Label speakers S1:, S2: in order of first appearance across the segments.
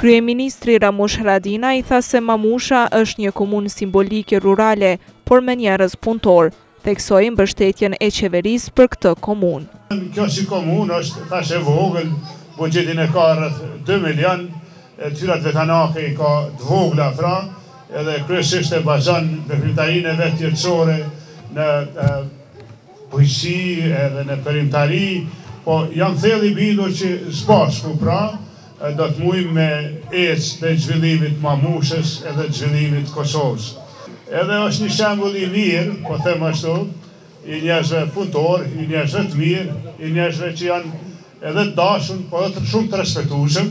S1: Kryeministri Ramush Haradinaj tha se Mamusha është një komunë simbolike rurale, por me njerëz punëtorë, theksoi mbështetjen e qeverisë për këtë komunë.
S2: Kjo si komunë është, thashë, e vogël, buxhetin e ka rreth 2 milionë, të hyrat vetanake i ka të vogla pra, edhe kryesisht e bazon veprimtarinë e vet jetësore në... bujqësi edhe në perimtari, po jam thellë i bindur që së bashku pra do të mujmë me ecë te zhvillimit të Mamushës edhe zhvillimit të Kosovës. Edhe është një shembull i mirë, po them ashtu, i njerëzve punëtorë, i njerëzve të mirë, i njerëzve që janë edhe të dashun po edhe shumë të
S3: respektueshëm.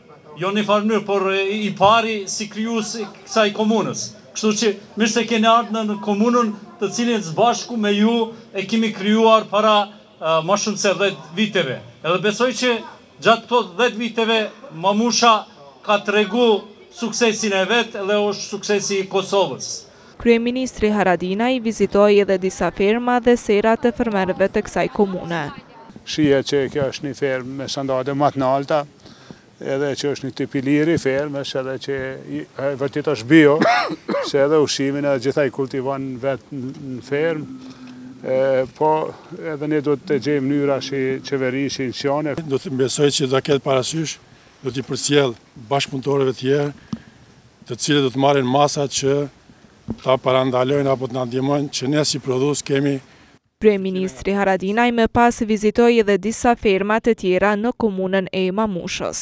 S3: Jo në një
S4: farë mënyrë, por i pari si krijues i kësaj komunës. Kështu që mirë se keni ardhur në komunën të cilën së bashku me ju e kemi krijuar para ma shumë se dhjetë viteve. Edhe besoj që gjatë këto dhjetë viteve Mamusha ka tregu suksesin e vet dhe është suksesi i Kosovës.
S1: Kryeministri Haradinaj vizitoi edhe disa ferma dhe sera të fermerëve të kësaj komune.
S2: Shihet që kjo është një fermë me standarde ma të nalta, edhe që është një tip i lirë i fermës, edhe që vërtet është bio, se edhe ushqimin edhe gjitha i kultivon vet në fermë. Po edhe ne duhet të gjejmë mënyra si qeveri, si institucione.
S5: Do të besoj që do ta ketë parasysh, do t'i përcjellë bashkëpunëtorëve tjerë të cilët do të marrin masa që ta parandalojnë apo të na ndihmojnë që ne si prodhues kemi
S1: Kryeministri Haradinaj më pas vizitoi edhe disa ferma të tjera në komunën e Mamushës.